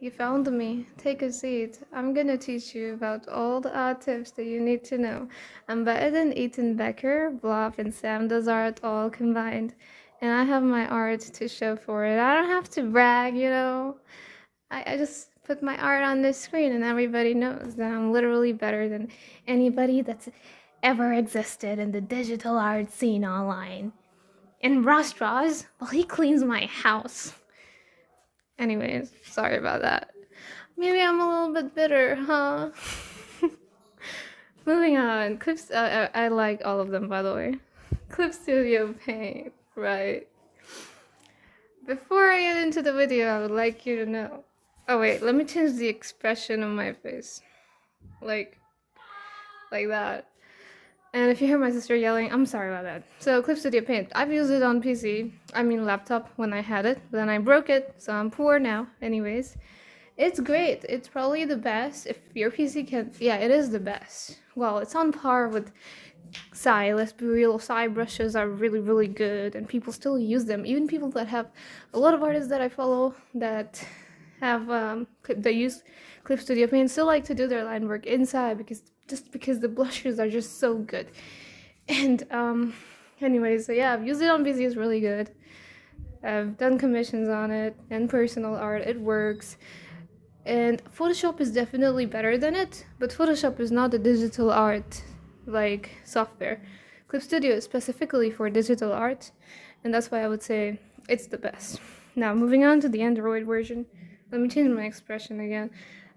you found me. Take a seat. I'm gonna teach you about all the art tips that you need to know. I'm better than Ethan Becker, Bluff, and Sam does art all combined. And I have my art to show for it. I don't have to brag, you know. I, I just put my art on this screen and everybody knows that I'm literally better than anybody that's ever existed in the digital art scene online. And Ross Draws, well, he cleans my house. Anyways, sorry about that. Maybe I'm a little bit bitter, huh? Moving on. Clips. Uh, I, I like all of them, by the way. Clip Studio Paint, right? Before I get into the video, I would like you to know. Oh wait, let me change the expression on my face, like, like that. And if you hear my sister yelling, I'm sorry about that. So Clip Studio Paint, I've used it on PC, I mean laptop when I had it, then I broke it, so I'm poor now. Anyways, it's great. It's probably the best. If your PC can, yeah, it is the best. Well, it's on par with Sai. Let's be real, Sai brushes are really, really good, and people still use them. Even people that have a lot of artists that I follow that have um, they use Clip Studio Paint still like to do their line work inside because just because the blushes are just so good. And um, anyway, so yeah, I've used it on busy. It's really good. I've done commissions on it and personal art. It works. And Photoshop is definitely better than it, but Photoshop is not a digital art like software. Clip Studio is specifically for digital art, and that's why I would say it's the best. Now, moving on to the Android version. Let me change my expression again.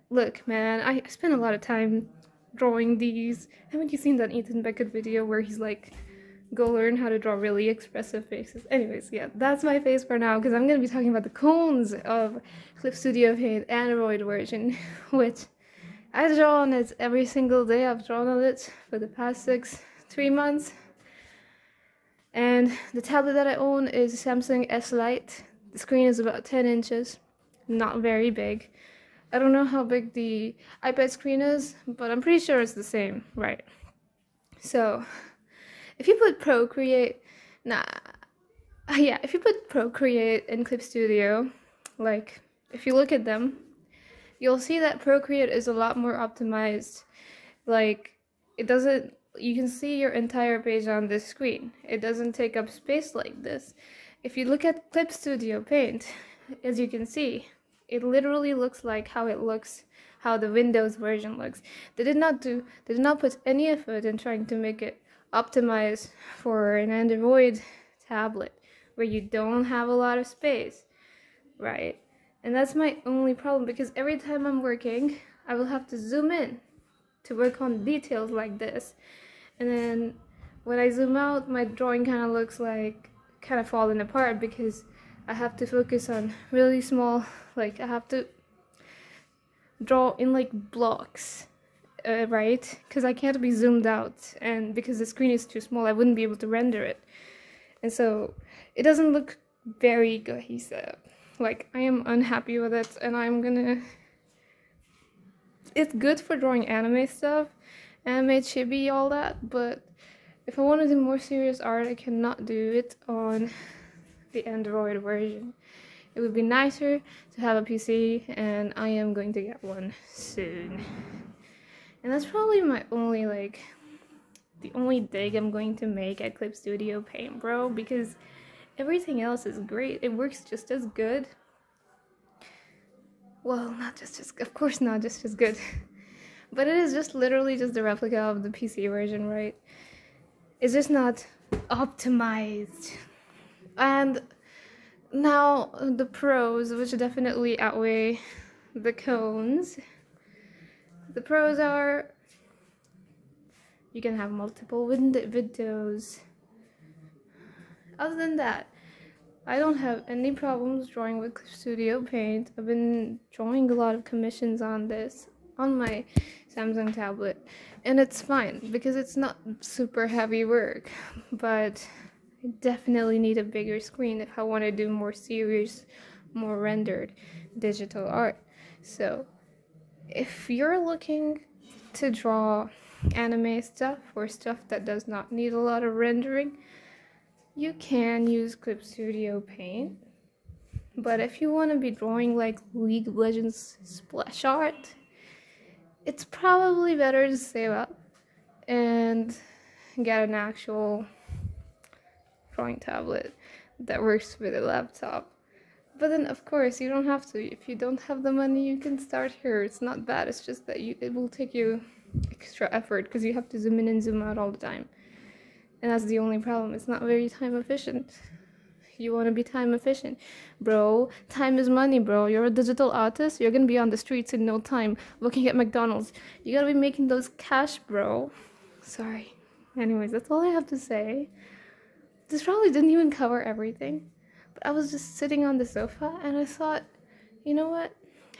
Look, man, I spent a lot of time drawing these. Haven't you seen that Ethan Becker video where he's like, go learn how to draw really expressive faces? Anyways, yeah, that's my face for now because I'm gonna be talking about the cones of Clip Studio Paint Android version, which I draw on it every single day. I've drawn on it for the past six, three months. And the tablet that I own is Samsung S Lite. The screen is about 10 inches, not very big. I don't know how big the iPad screen is, but I'm pretty sure it's the same, right? So, if you put Procreate, nah, yeah, if you put Procreate and Clip Studio, like, if you look at them, you'll see that Procreate is a lot more optimized. Like, it doesn't, you can see your entire page on this screen. It doesn't take up space like this. If you look at Clip Studio Paint, as you can see, it literally looks like how it looks how the windows version looks. They did not do they did not put any effort in trying to make it optimized for an android tablet where you don't have a lot of space right? And that's my only problem because every time i'm working i will have to zoom in to work on details like this. And then when i zoom out my drawing kind of looks like kind of falling apart because I have to focus on really small, like I have to draw in like blocks, uh, right? Because I can't be zoomed out, and because the screen is too small, I wouldn't be able to render it. And so it doesn't look very cohesive. Like I am unhappy with it, and I'm gonna. It's good for drawing anime stuff, anime chibi, all that, but if I want to do more serious art, I cannot do it on the Android version. It would be nicer to have a PC, and I am going to get one soon. And that's probably my only, like, the only dig I'm going to make at Clip Studio Paint, bro, because everything else is great. It works just as good. Well, not just as, of course not just as good. but it is just literally just a replica of the PC version, right? It's just not optimized and now the pros, which definitely outweigh the cons. The pros are you can have multiple windows. Other than that, I don't have any problems drawing with Studio Paint. I've been drawing a lot of commissions on this on my Samsung tablet, and it's fine because it's not super heavy work, but I definitely need a bigger screen if I want to do more serious, more rendered digital art. So, if you're looking to draw anime stuff or stuff that does not need a lot of rendering, you can use Clip Studio Paint. But if you want to be drawing like League of Legends splash art, it's probably better to save up and get an actual drawing tablet that works with a laptop. But then, of course, you don't have to. If you don't have the money, you can start here. It's not bad. It's just that you, it will take you extra effort because you have to zoom in and zoom out all the time. And that's the only problem. It's not very time efficient. You want to be time efficient. Bro, time is money, bro. You're a digital artist. You're going to be on the streets in no time, looking at McDonald's. You got to be making those cash, bro. Sorry. Anyways, that's all I have to say. This probably didn't even cover everything. But I was just sitting on the sofa and I thought, you know what?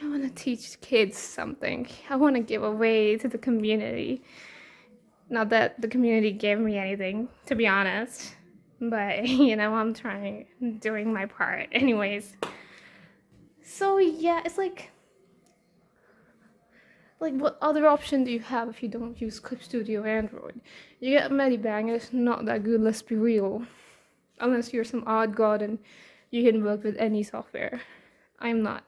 I want to teach kids something. I want to give away to the community. Not that the community gave me anything, to be honest. But, you know, I'm trying, doing my part. Anyways. So, yeah, it's like. Like, what other option do you have if you don't use Clip Studio Android? You get Medibang, it's not that good, let's be real. Unless you're some odd god and you can work with any software. I'm not.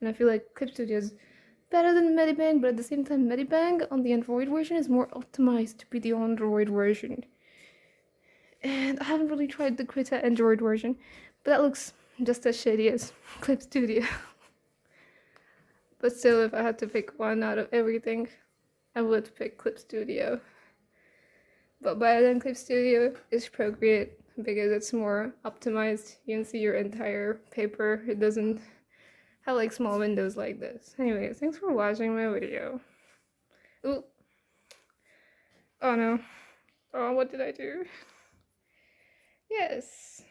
And I feel like Clip Studio is better than Medibang, but at the same time, Medibang on the Android version is more optimized to be the Android version. And I haven't really tried the Krita Android version, but that looks just as shitty as Clip Studio. But still, if I had to pick one out of everything, I would pick Clip Studio. But better than Clip Studio is Procreate because it's more optimized. You can see your entire paper. It doesn't have like small windows like this. Anyways, thanks for watching my video. Ooh. Oh no. Oh, what did I do? Yes.